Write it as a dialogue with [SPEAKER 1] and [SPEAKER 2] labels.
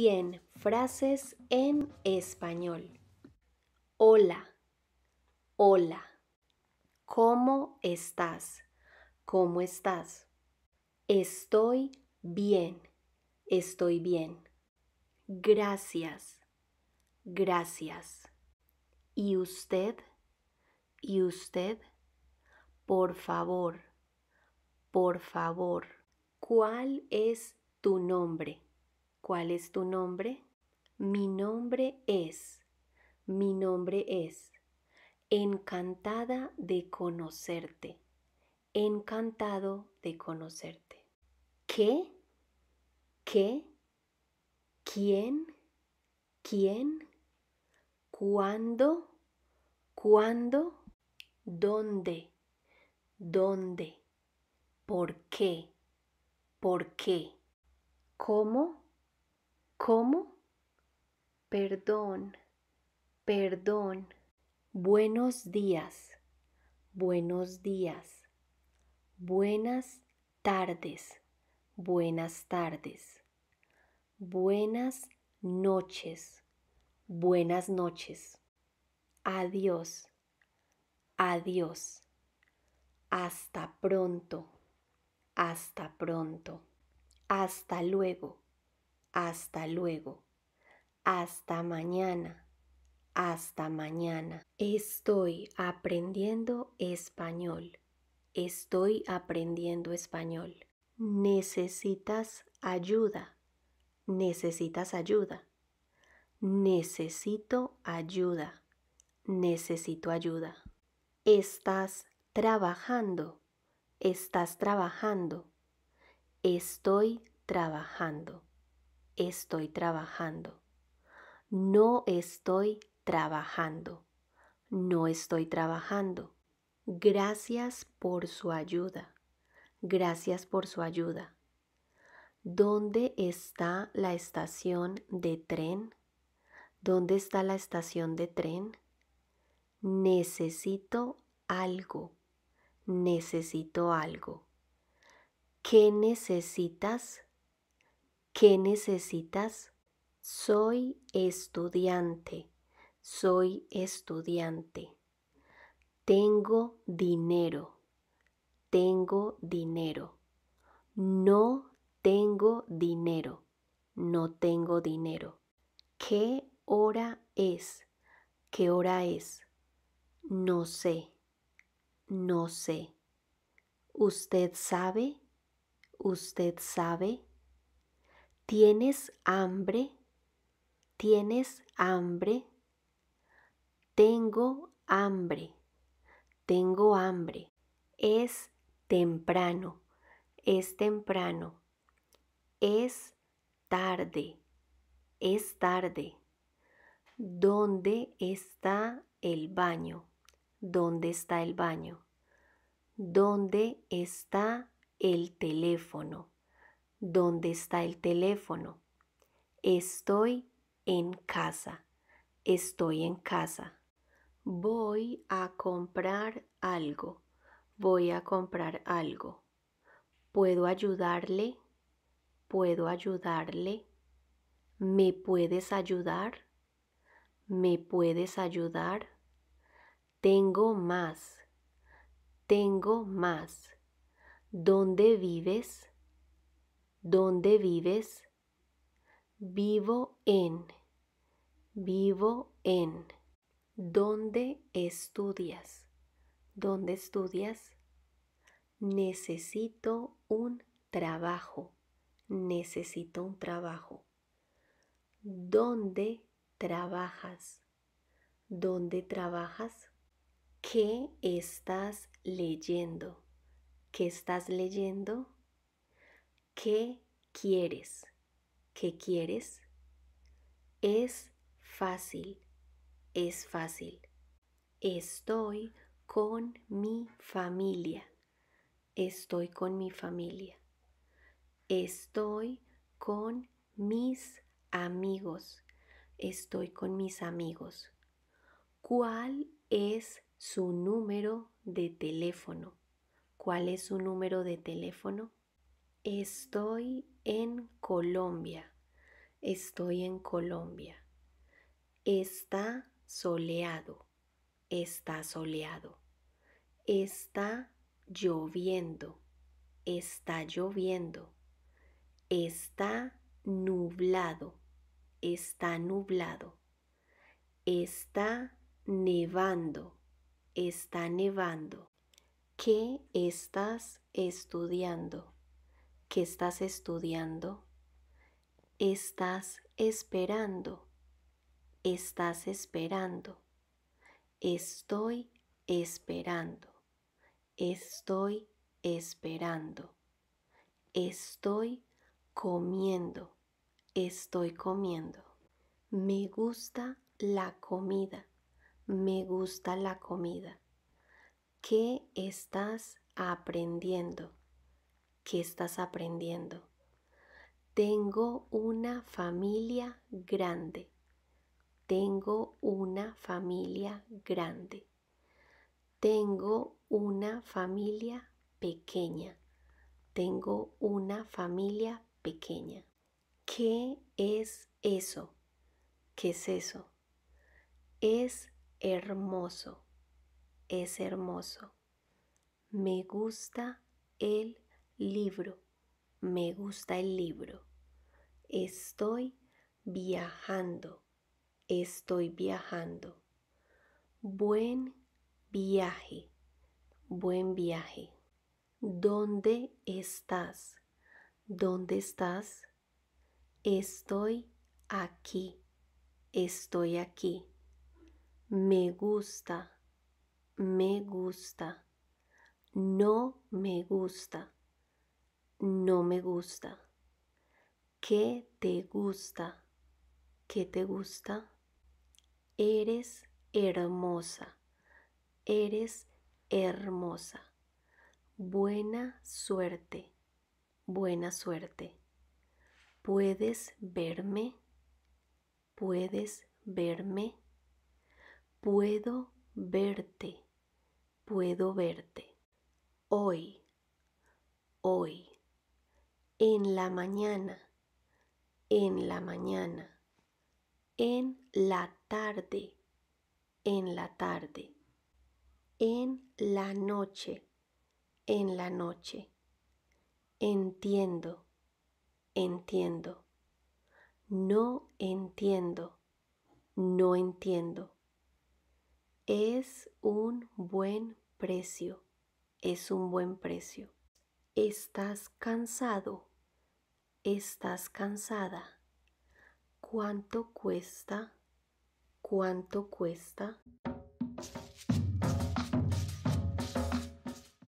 [SPEAKER 1] 100 frases en español. Hola, hola. ¿Cómo estás? ¿Cómo estás? Estoy bien, estoy bien. Gracias, gracias. ¿Y usted? ¿Y usted? Por favor, por favor. ¿Cuál es tu nombre? ¿Cuál es tu nombre? Mi nombre es, mi nombre es, encantada de conocerte, encantado de conocerte. ¿Qué? ¿Qué? ¿Quién? ¿Quién? ¿Cuándo? ¿Cuándo? ¿Dónde? ¿Dónde? ¿Por qué? ¿Por qué? ¿Cómo? ¿Cómo? Perdón, perdón. Buenos días, buenos días. Buenas tardes, buenas tardes. Buenas noches, buenas noches. Adiós, adiós. Hasta pronto, hasta pronto. Hasta luego hasta luego, hasta mañana, hasta mañana. Estoy aprendiendo español, estoy aprendiendo español. Necesitas ayuda, necesitas ayuda. Necesito ayuda, necesito ayuda. Estás trabajando, estás trabajando. Estoy trabajando estoy trabajando. No estoy trabajando. No estoy trabajando. Gracias por su ayuda. Gracias por su ayuda. ¿Dónde está la estación de tren? ¿Dónde está la estación de tren? Necesito algo. Necesito algo. ¿Qué necesitas? ¿Qué necesitas? Soy estudiante, soy estudiante. Tengo dinero, tengo dinero. No tengo dinero, no tengo dinero. ¿Qué hora es? ¿Qué hora es? No sé, no sé. ¿Usted sabe? ¿Usted sabe? ¿Tienes hambre? ¿Tienes hambre? Tengo hambre. Tengo hambre. Es temprano. Es temprano. Es tarde. Es tarde. ¿Dónde está el baño? ¿Dónde está el baño? ¿Dónde está el teléfono? ¿Dónde está el teléfono? Estoy en casa. Estoy en casa. Voy a comprar algo. Voy a comprar algo. ¿Puedo ayudarle? ¿Puedo ayudarle? ¿Me puedes ayudar? ¿Me puedes ayudar? Tengo más. Tengo más. ¿Dónde vives? ¿Dónde vives? Vivo en. Vivo en. ¿Dónde estudias? ¿Dónde estudias? Necesito un trabajo. Necesito un trabajo. ¿Dónde trabajas? ¿Dónde trabajas? ¿Qué estás leyendo? ¿Qué estás leyendo? ¿Qué quieres? ¿Qué quieres? Es fácil, es fácil. Estoy con mi familia. Estoy con mi familia. Estoy con mis amigos. Estoy con mis amigos. ¿Cuál es su número de teléfono? ¿Cuál es su número de teléfono? Estoy en Colombia. Estoy en Colombia. Está soleado. Está soleado. Está lloviendo. Está lloviendo. Está nublado. Está nublado. Está nevando. Está nevando. ¿Qué estás estudiando? ¿Qué estás estudiando? Estás esperando. Estás esperando. Estoy esperando. Estoy esperando. Estoy comiendo. Estoy comiendo. Me gusta la comida. Me gusta la comida. ¿Qué estás aprendiendo? ¿Qué estás aprendiendo? Tengo una familia grande. Tengo una familia grande. Tengo una familia pequeña. Tengo una familia pequeña. ¿Qué es eso? ¿Qué es eso? Es hermoso es hermoso. Me gusta el libro. Me gusta el libro. Estoy viajando. Estoy viajando. Buen viaje. Buen viaje. ¿Dónde estás? ¿Dónde estás? Estoy aquí. Estoy aquí. Me gusta me gusta, no me gusta, no me gusta. ¿Qué te gusta? ¿Qué te gusta? Eres hermosa, eres hermosa. Buena suerte, buena suerte. ¿Puedes verme? ¿Puedes verme? Puedo verte puedo verte. Hoy, hoy, en la mañana, en la mañana, en la tarde, en la tarde, en la noche, en la noche. Entiendo, entiendo. No entiendo, no entiendo. Es un buen precio, es un buen precio. ¿Estás cansado? ¿Estás cansada? ¿Cuánto cuesta? ¿Cuánto cuesta?